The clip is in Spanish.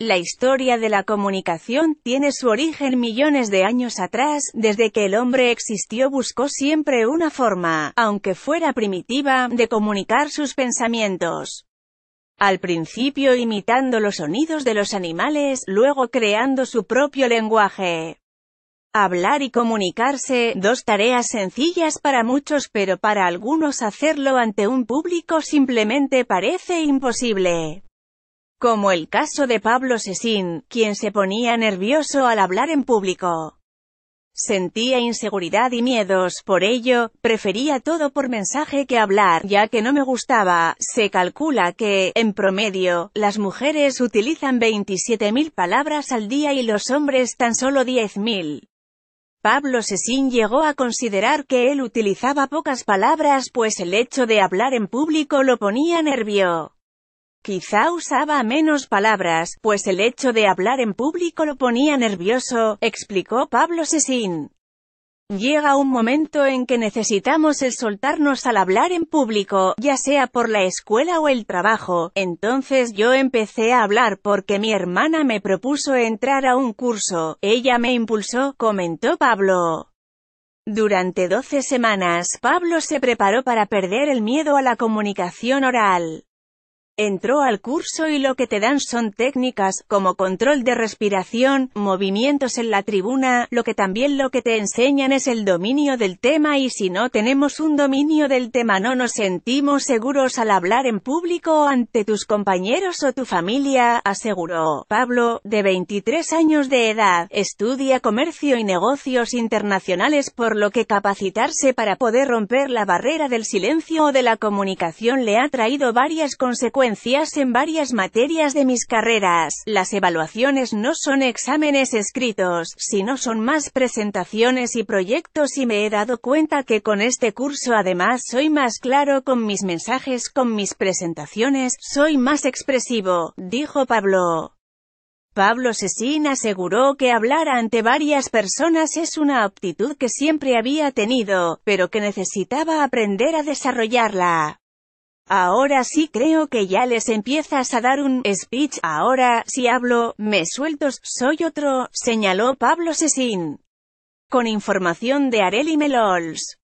La historia de la comunicación tiene su origen millones de años atrás, desde que el hombre existió buscó siempre una forma, aunque fuera primitiva, de comunicar sus pensamientos. Al principio imitando los sonidos de los animales, luego creando su propio lenguaje. Hablar y comunicarse, dos tareas sencillas para muchos pero para algunos hacerlo ante un público simplemente parece imposible. Como el caso de Pablo Sesín, quien se ponía nervioso al hablar en público. Sentía inseguridad y miedos, por ello, prefería todo por mensaje que hablar, ya que no me gustaba. Se calcula que, en promedio, las mujeres utilizan 27.000 palabras al día y los hombres tan solo 10.000. Pablo Sesín llegó a considerar que él utilizaba pocas palabras pues el hecho de hablar en público lo ponía nervio. Quizá usaba menos palabras, pues el hecho de hablar en público lo ponía nervioso, explicó Pablo Sesín. Llega un momento en que necesitamos el soltarnos al hablar en público, ya sea por la escuela o el trabajo, entonces yo empecé a hablar porque mi hermana me propuso entrar a un curso, ella me impulsó, comentó Pablo. Durante 12 semanas, Pablo se preparó para perder el miedo a la comunicación oral. Entró al curso y lo que te dan son técnicas, como control de respiración, movimientos en la tribuna, lo que también lo que te enseñan es el dominio del tema y si no tenemos un dominio del tema no nos sentimos seguros al hablar en público o ante tus compañeros o tu familia, aseguró. Pablo, de 23 años de edad, estudia comercio y negocios internacionales por lo que capacitarse para poder romper la barrera del silencio o de la comunicación le ha traído varias consecuencias en varias materias de mis carreras. Las evaluaciones no son exámenes escritos, sino son más presentaciones y proyectos y me he dado cuenta que con este curso además soy más claro con mis mensajes, con mis presentaciones, soy más expresivo, dijo Pablo. Pablo Sesín aseguró que hablar ante varias personas es una aptitud que siempre había tenido, pero que necesitaba aprender a desarrollarla. Ahora sí creo que ya les empiezas a dar un speech, ahora, si hablo, me sueltos, soy otro, señaló Pablo Sesín. Con información de Areli Melols.